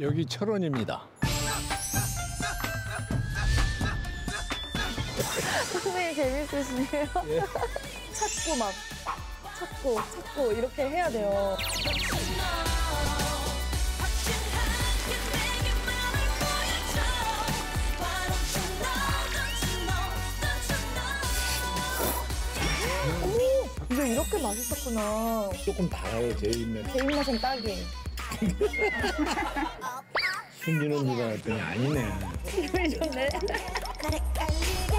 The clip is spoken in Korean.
여기 철원입니다. 선생님 재밌으시네요. 찾고 막 찾고 찾고 이렇게 해야 돼요. 이게 이렇게 맛있었구나. 조금 달아요, 제 입맛. 제 입맛엔 딱이 숨기는 누가 했더니 아니네. 기분이 좋네.